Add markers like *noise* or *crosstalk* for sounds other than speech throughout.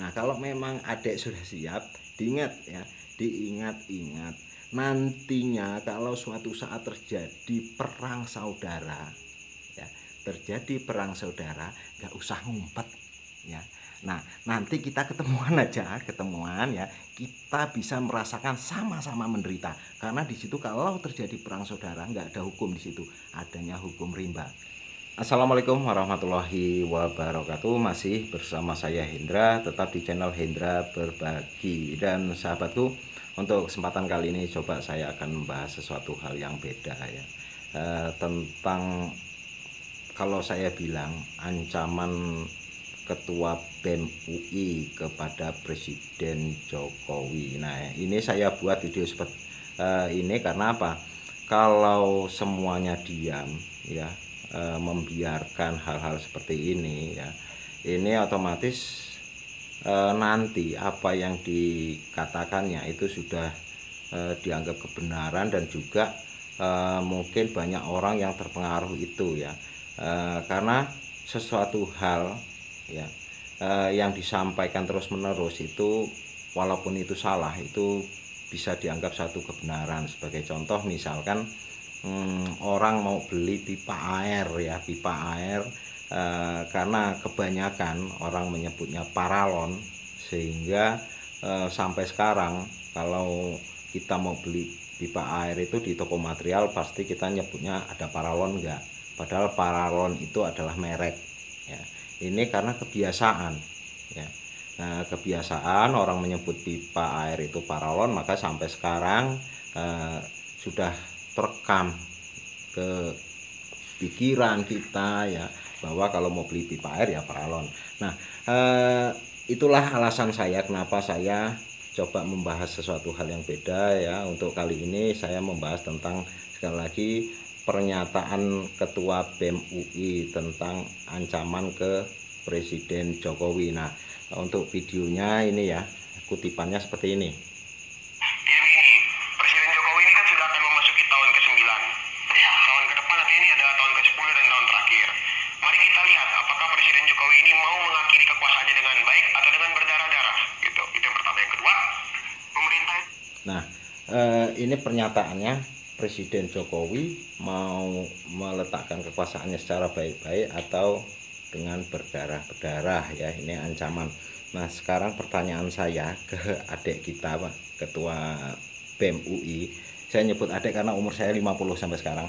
Nah, kalau memang adik sudah siap, diingat ya, diingat-ingat. Nantinya kalau suatu saat terjadi perang saudara, ya, terjadi perang saudara, nggak usah ngumpet, ya. Nah, nanti kita ketemuan aja, ketemuan ya, kita bisa merasakan sama-sama menderita. Karena di situ kalau terjadi perang saudara, nggak ada hukum di situ, adanya hukum rimba. Assalamualaikum warahmatullahi wabarakatuh. Masih bersama saya Hendra Tetap di channel Hendra Berbagi. Dan sahabatku Untuk kesempatan kali ini coba saya akan membahas sesuatu hal yang beda ya. E, Tentang Kalau saya bilang Ancaman Ketua BEM UI kepada Presiden Jokowi. Nah ini saya buat video seperti uh, ini karena apa? Kalau semuanya diam ya e, membiarkan hal-hal seperti ini ya. Ini otomatis e, nanti apa yang dikatakannya itu sudah e, dianggap kebenaran dan juga e, mungkin banyak orang yang terpengaruh itu ya. E, karena sesuatu hal ya e, yang disampaikan terus-menerus itu walaupun itu salah itu bisa dianggap satu kebenaran. Sebagai contoh misalkan hmm, orang mau beli pipa air ya pipa air eh, karena kebanyakan orang menyebutnya paralon sehingga eh, sampai sekarang kalau kita mau beli pipa air itu di toko material pasti kita nyebutnya ada paralon enggak padahal paralon itu adalah merek ya. Ini karena kebiasaan ya. Nah, kebiasaan orang menyebut pipa air itu paralon maka sampai sekarang eh, sudah terekam ke pikiran kita ya bahwa kalau mau beli pipa air ya paralon nah eh, itulah alasan saya kenapa saya coba membahas sesuatu hal yang beda ya. Untuk kali ini saya membahas tentang sekali lagi pernyataan ketua BEM UI tentang ancaman ke Presiden Jokowi. Nah untuk videonya ini ya kutipannya seperti ini ini pernyataannya Presiden Jokowi mau meletakkan kekuasaannya secara baik-baik atau dengan berdarah-berdarah ya ini ancaman. Nah, sekarang pertanyaan saya ke adik kita Pak Ketua BEM UI. Saya nyebut adik karena umur saya 50 sampai sekarang.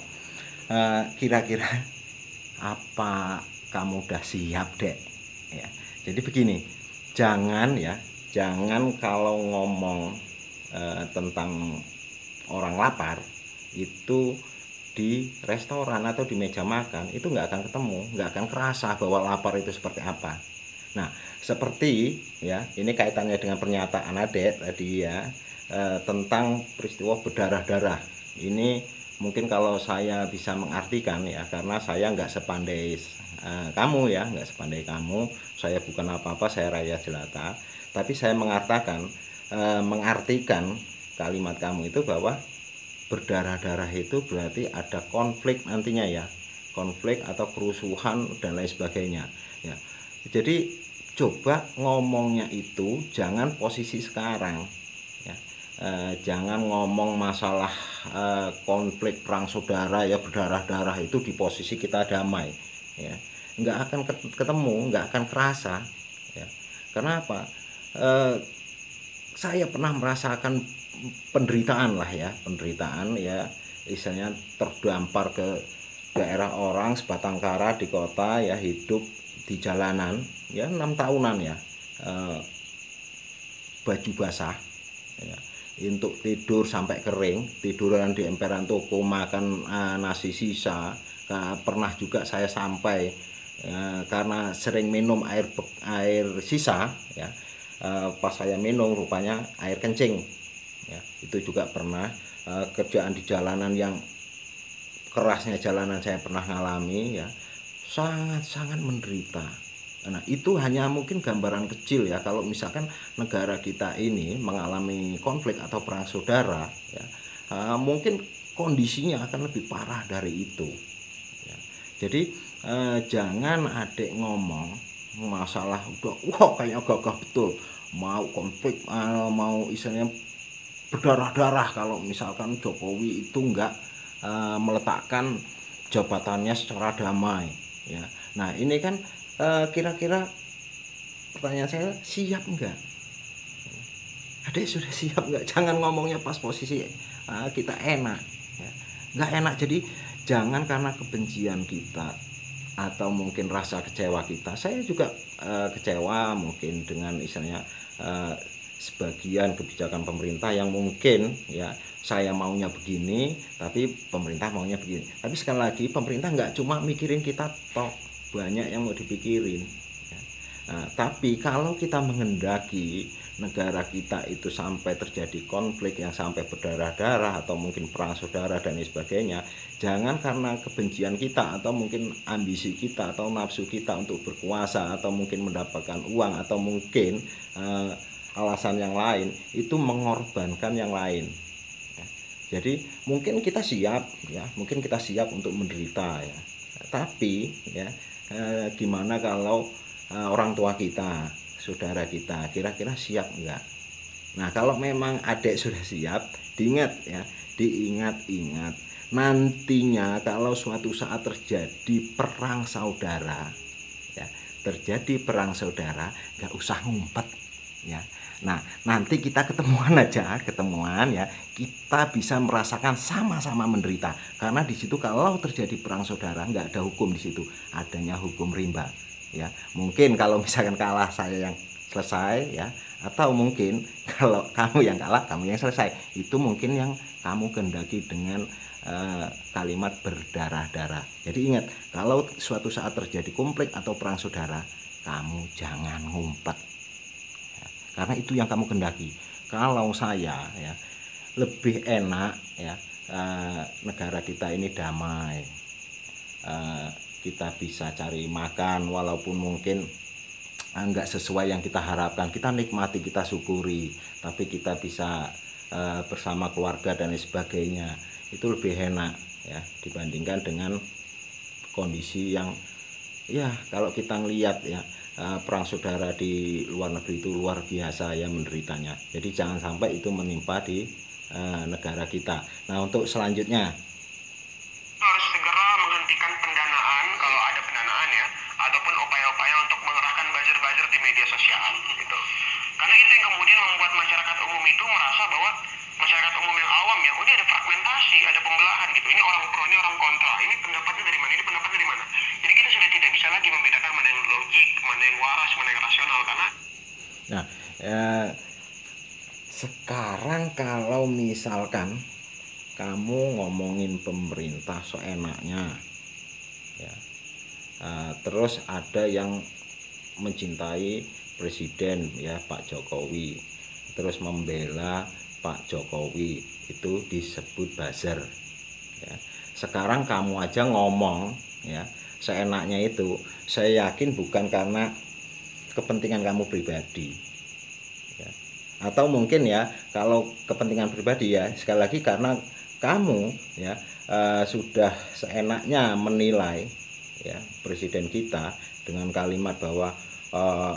Eh, kira-kira uh, apa kamu udah siap, Dek? Ya. Jadi begini, jangan ya, jangan kalau ngomong Eh, tentang orang lapar itu di restoran atau di meja makan itu nggak akan ketemu nggak akan kerasa bahwa lapar itu seperti apa. Nah seperti ya ini kaitannya dengan pernyataan adik tadi ya e, tentang peristiwa berdarah-darah. Ini mungkin kalau saya bisa mengartikan ya karena saya nggak sepandai e, kamu ya nggak sepandai kamu saya bukan apa-apa saya raya jelata. Tapi saya mengatakan e, mengartikan kalimat kamu itu bahwa berdarah-darah itu berarti ada konflik nantinya ya. Konflik atau kerusuhan dan lain sebagainya ya. Jadi coba ngomongnya itu jangan posisi sekarang ya. E, jangan ngomong masalah e, konflik perang saudara ya berdarah-darah itu di posisi kita damai ya. Nggak akan ketemu nggak akan kerasa ya. Kenapa e, saya pernah merasakan penderitaan lah ya penderitaan ya. Istilahnya terdampar ke daerah orang sebatang kara di kota ya hidup di jalanan ya enam tahunan ya. E, baju basah ya, untuk tidur sampai kering tiduran di emperan toko makan e, nasi sisa nah, pernah juga saya sampai ya, karena sering minum air air sisa ya Eh, pas saya minum rupanya air kencing ya itu juga pernah uh, kerjaan di jalanan yang kerasnya jalanan saya pernah ngalami ya sangat-sangat menderita. Nah itu hanya mungkin gambaran kecil ya. Kalau misalkan negara kita ini mengalami konflik atau perang saudara ya uh, mungkin kondisinya akan lebih parah dari itu. Ya. jadi uh, jangan adik ngomong masalah udah wah kayaknya gagah betul. Mau konflik mau istilahnya berdarah-darah kalau misalkan Jokowi itu enggak uh, meletakkan jabatannya secara damai ya. Nah ini kan kira kira-kira pertanyaan saya siap enggak ada sudah siap enggak jangan ngomongnya pas posisi uh, kita enak ya. enggak enak jadi jangan karena kebencian kita atau mungkin rasa kecewa kita. Saya juga uh, kecewa mungkin dengan misalnya uh, sebagian kebijakan pemerintah yang mungkin ya saya maunya begini tapi pemerintah maunya begini tapi sekali lagi pemerintah nggak cuma mikirin kita toh banyak yang mau dipikirin ya. nah, tapi kalau kita menghendaki negara kita itu sampai terjadi konflik yang sampai berdarah-darah atau mungkin perang saudara dan sebagainya jangan karena kebencian kita atau mungkin ambisi kita atau nafsu kita untuk berkuasa atau mungkin mendapatkan uang atau mungkin uh, alasan yang lain itu mengorbankan yang lain. Ya. jadi mungkin kita siap ya mungkin kita siap untuk menderita ya. Tapi ya uh, gimana kalau uh, orang tua kita saudara kita kira-kira siap enggak nah kalau memang adik sudah siap diingat ya diingat-ingat nantinya kalau suatu saat terjadi perang saudara ya terjadi perang saudara nggak usah ngumpet ya nah nanti kita ketemuan *laughs* aja ketemuan ya. Kita bisa merasakan sama-sama menderita. Karena di situ kalau terjadi perang saudara nggak ada hukum di situ. Adanya hukum rimba ya. Mungkin kalau misalkan kalah saya yang selesai ya. Atau mungkin *laughs* kalau kamu yang kalah kamu yang selesai. Itu mungkin yang kamu kendaki dengan uh, kalimat berdarah-darah. Jadi ingat kalau suatu saat terjadi konflik atau perang saudara kamu jangan ngumpet karena itu yang kamu kendaki. Kalau saya ya lebih enak ya uh, negara kita ini damai. Uh, kita bisa cari makan walaupun mungkin enggak ah, sesuai yang kita harapkan. Kita nikmati kita syukuri. Tapi kita bisa uh, bersama keluarga dan sebagainya. Itu lebih enak ya dibandingkan dengan kondisi yang ya kalau kita ngelihat ya uh, perang saudara di luar negeri itu luar biasa ya menderitanya. Jadi jangan sampai itu menimpa di uh, negara kita. Nah untuk selanjutnya Nah, eh, sekarang kalau misalkan kamu ngomongin pemerintah seenaknya, ya, eh, terus ada yang mencintai presiden ya Pak Jokowi, terus membela Pak Jokowi itu disebut buzzer. Ya. Sekarang kamu aja ngomong ya seenaknya itu, saya yakin bukan karena kepentingan kamu pribadi. Ya. atau mungkin ya kalau kepentingan pribadi ya sekali lagi karena kamu ya uh, sudah seenaknya menilai ya presiden kita dengan kalimat bahwa uh,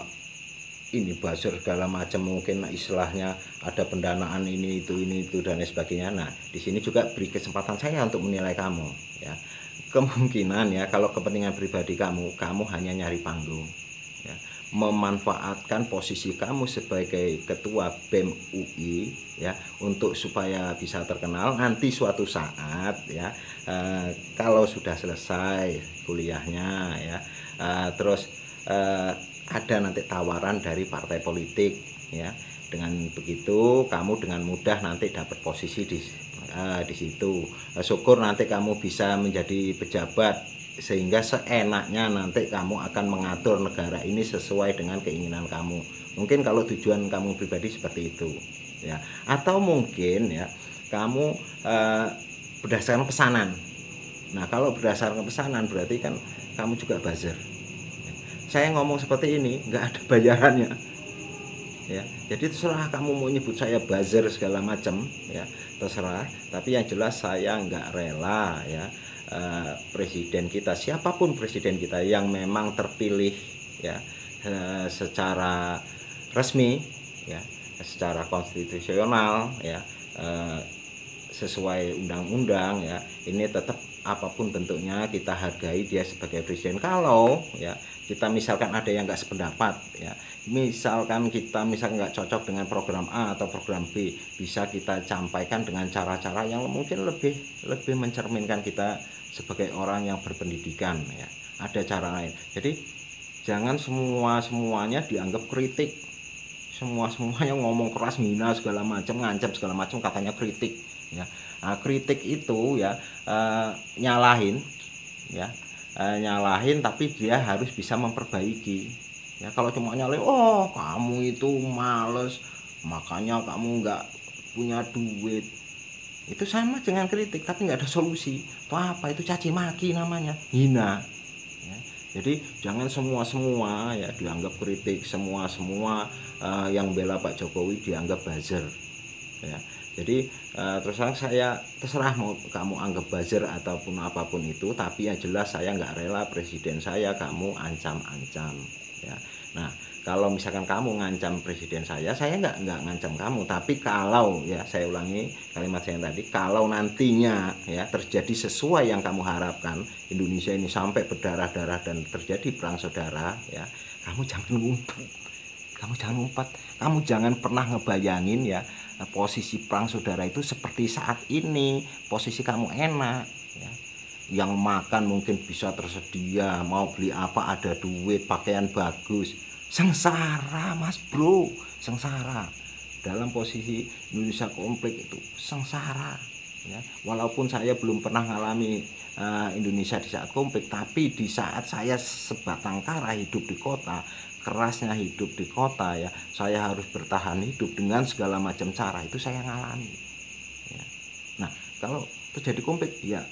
ini buzzer segala macam mungkin istilahnya ada pendanaan ini itu ini itu dan sebagainya. Nah di sini juga beri kesempatan saya untuk menilai kamu ya kemungkinan ya kalau kepentingan pribadi kamu kamu hanya nyari panggung memanfaatkan posisi kamu sebagai ketua BEM UI ya untuk supaya bisa terkenal. Nanti suatu saat ya uh, kalau sudah selesai kuliahnya ya uh, terus uh, ada nanti tawaran dari partai politik ya. Dengan begitu kamu dengan mudah nanti dapat posisi di uh, di situ. Syukur nanti kamu bisa menjadi pejabat sehingga seenaknya nanti kamu akan mengatur negara ini sesuai dengan keinginan kamu. Mungkin kalau tujuan kamu pribadi seperti itu ya. Atau mungkin ya kamu eh, berdasarkan pesanan. Nah kalau berdasarkan pesanan berarti kan kamu juga buzzer. Saya ngomong seperti ini nggak ada bayarannya. Ya jadi terserah kamu mau nyebut saya buzzer segala macam ya terserah. Tapi yang jelas saya nggak rela ya. Uh, presiden kita siapa pun presiden kita yang memang terpilih ya eh, secara resmi ya secara konstitusional ya eh, sesuai undang-undang ya ini tetap apa pun bentuknya kita hargai dia sebagai presiden. Kalau ya kita misalkan ada yang nggak sependapat ya misalkan kita misalkan nggak cocok dengan program A atau program B bisa kita sampaikan dengan cara-cara yang mungkin lebih lebih mencerminkan kita sebagai orang yang berpendidikan ya. Ada cara lain. Jadi jangan semua semuanya dianggap kritik. Semua semuanya ngomong keras mina segala macam ngancam segala macam katanya kritik ya. Nah, kritik itu ya uh, nyalahin ya uh, nyalahin tapi dia harus bisa memperbaiki ya kalau cuma nyalahin oh kamu itu males. Makanya kamu nggak punya duit. Itu sama dengan kritik tapi nggak ada solusi. Itu apa? Itu caci maki namanya. Hina. Ya. jadi jangan semua semua ya dianggap kritik. Semua semua uh, yang bela Pak Jokowi dianggap buzzer. Ya jadi uh, terus terang saya terserah mau kamu anggap buzzer ataupun apa pun itu tapi yang jelas saya nggak rela presiden saya kamu ancam-ancam ya. Nah kalau misalkan kamu ngancam presiden saya saya nggak nggak ngancam kamu. Tapi kalau ya saya ulangi kalimat saya tadi kalau nantinya ya terjadi sesuai yang kamu harapkan Indonesia ini sampai berdarah-darah dan terjadi perang saudara ya kamu jangan ngumpet. Kamu jangan ngumpet. Kamu jangan pernah ngebayangin ya posisi perang saudara itu seperti saat ini. Posisi kamu enak ya. Yang makan mungkin bisa tersedia mau beli apa ada duit pakaian bagus. Sengsara mas bro sengsara. Dalam posisi Indonesia konflik itu sengsara ya. Walaupun saya belum pernah mengalami uh, Indonesia di saat konflik tapi di saat saya sebatang kara hidup di kota kerasnya hidup di kota ya saya harus bertahan hidup dengan segala macam cara itu saya ngalami ya. nah kalau terjadi konflik ya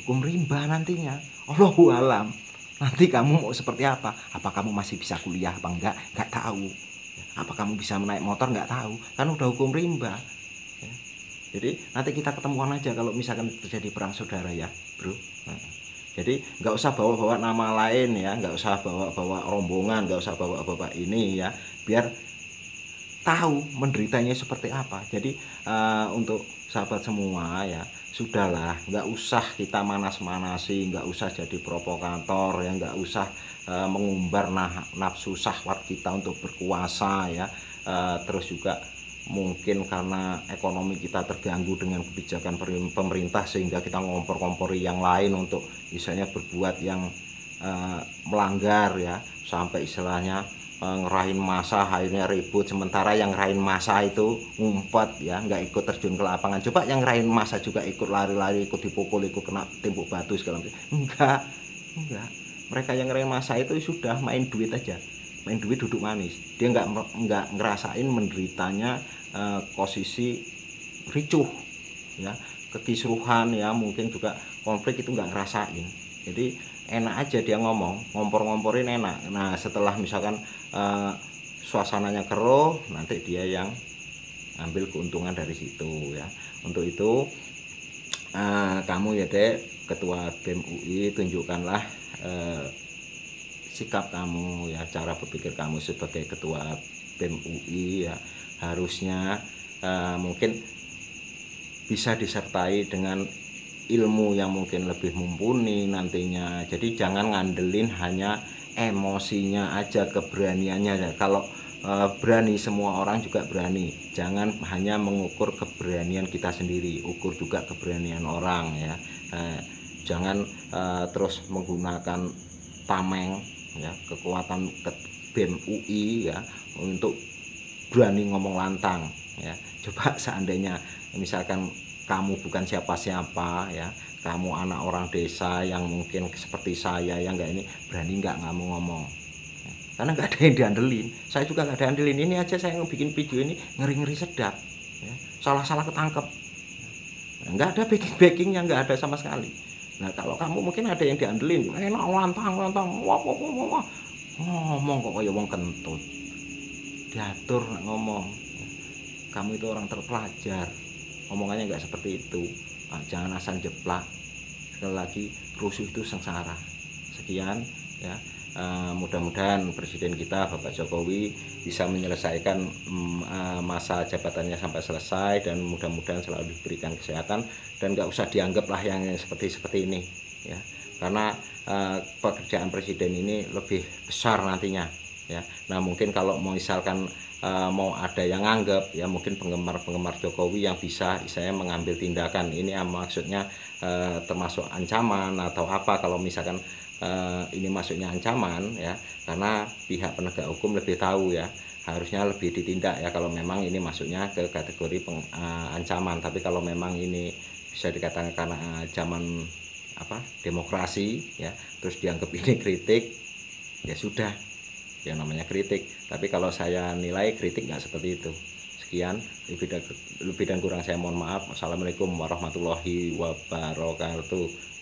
hukum rimba nantinya. Allahu alam. Nanti kamu mau seperti apa? Apa kamu masih bisa kuliah apa enggak? Enggak tahu. Apa kamu bisa menaik motor? Enggak tahu. Kan udah hukum rimba. Ya. jadi nanti kita ketemuan aja kalau misalkan terjadi perang saudara ya bro. Jadi nggak usah bawa-bawa nama lain ya nggak usah bawa-bawa rombongan nggak usah bawa-bawa ini ya biar tahu menderitanya seperti apa. Jadi uh, untuk sahabat semua ya sudahlah nggak usah kita manas-manasi nggak usah jadi provokator ya nggak usah uh, mengumbar nah, nafsu sahwat kita untuk berkuasa ya. Uh, terus juga mungkin karena ekonomi kita terganggu dengan kebijakan pemerintah sehingga kita ngompor-ngompori yang lain untuk misalnya berbuat yang uh, melanggar ya. Sampai istilahnya ngerahin masa akhirnya ribut. Sementara yang ngerahin masa itu ngumpet ya. Nggak ikut terjun ke lapangan. Coba yang ngerahin masa juga ikut lari-lari ikut dipukul ikut kena timbuk batu segala macam. Enggak enggak mereka yang ngerahin masa itu sudah main duit aja. Main duit duduk manis. Dia nggak nggak ngerasain menderitanya uh, posisi ricuh ya. Kekisruhan ya. Mungkin juga konflik itu nggak ngerasain jadi enak aja dia ngomong ngompor-ngomporin enak. Nah setelah misalkan uh, suasananya keruh nanti dia yang ambil keuntungan dari situ ya. Untuk itu uh, kamu ya dek ketua BEM UI tunjukkanlah uh, sikap kamu ya cara berpikir kamu sebagai ketua BEM UI ya. Harusnya uh, mungkin bisa disertai dengan ilmu yang mungkin lebih mumpuni nantinya. Jadi jangan ngandelin hanya emosinya aja keberaniannya. Kalau uh, berani semua orang juga berani. Jangan hanya mengukur keberanian kita sendiri ukur juga keberanian orang ya. Uh, jangan uh, terus menggunakan tameng ya kekuatan ke BEM UI ya untuk berani ngomong lantang ya. Coba *laughs* seandainya misalkan kamu bukan siapa-siapa ya. Kamu anak orang desa yang mungkin seperti saya yang enggak ini berani nggak ngamu ngomong. Ya, karena nggak ada yang diandelin. Saya juga nggak ada andelin ini aja saya bikin video ini ngeri-ngeri sedap ya. salah-salah ketangkep. Nggak ada backing backingnya nggak ada sama sekali. Nah kalau kamu mungkin ada yang diandelin, enak lantang lantang, wah wah wah wah, ngomong kok kayak wong kentut, diatur ngomong. Kamu itu orang terpelajar, omongannya nggak seperti itu. Jangan asal jeplak. Sekali lagi rusuh itu sengsara. Sekian ya. uh, mudah-mudahan presiden kita Bapak Jokowi bisa menyelesaikan um, uh, masa jabatannya sampai selesai dan mudah-mudahan selalu diberikan kesehatan dan nggak usah dianggap lah yang seperti seperti ini ya karena uh, pekerjaan presiden ini lebih besar nantinya ya nah mungkin kalau misalkan uh, mau ada yang anggap ya mungkin penggemar-penggemar Jokowi yang bisa saya mengambil tindakan. Ini maksudnya uh, termasuk ancaman atau apa. Kalau misalkan uh, ini masuknya ancaman ya karena pihak penegak hukum lebih tahu ya. Harusnya lebih ditindak ya. Kalau memang ini masuknya ke kategori peng, uh, ancaman. Tapi kalau memang ini bisa dikatakan karena zaman apa demokrasi ya terus dianggap ini kritik ya sudah yang namanya kritik. Tapi kalau saya nilai kritik nggak seperti itu. Sekian lebih dan, kurang saya mohon maaf. Assalamualaikum warahmatullahi wabarakatuh